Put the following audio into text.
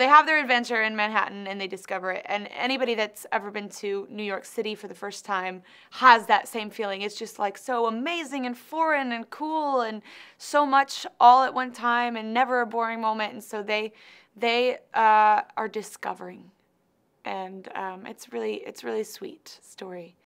They have their adventure in Manhattan and they discover it. And anybody that's ever been to New York City for the first time has that same feeling. It's just like so amazing and foreign and cool and so much all at one time and never a boring moment. And so they they uh, are discovering, and um, it's really it's really sweet story.